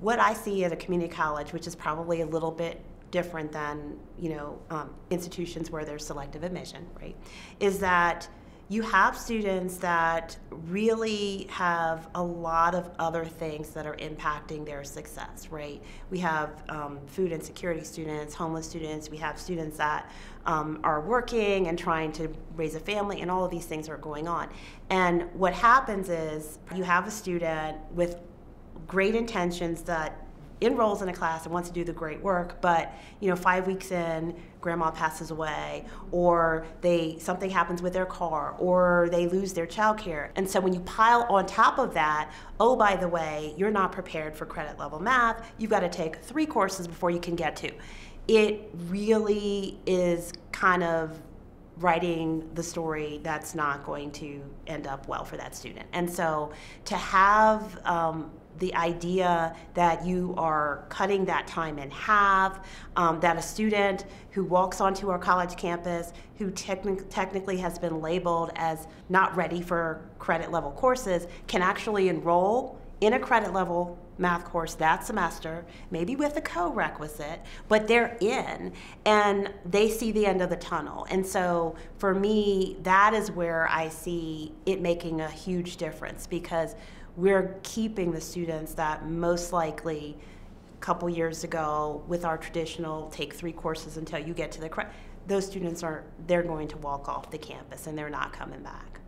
what I see at a community college, which is probably a little bit different than you know um, institutions where there's selective admission, right? Is that you have students that really have a lot of other things that are impacting their success, right? We have um, food insecurity students, homeless students, we have students that um, are working and trying to raise a family, and all of these things are going on. And what happens is you have a student with great intentions that enrolls in a class and wants to do the great work, but you know, five weeks in, grandma passes away, or they something happens with their car, or they lose their child care. And so when you pile on top of that, oh by the way, you're not prepared for credit level math, you've got to take three courses before you can get to. It really is kind of writing the story that's not going to end up well for that student. And so to have um, the idea that you are cutting that time in half, um, that a student who walks onto our college campus who techni- technically has been labeled as not ready for credit level courses can actually enroll in a credit level math course that semester, maybe with a co-requisite, but they're in and they see the end of the tunnel. And so for me, that is where I see it making a huge difference because we're keeping the students that most likely a couple years ago with our traditional take three courses until you get to the credit, those students are they're going to walk off the campus and they're not coming back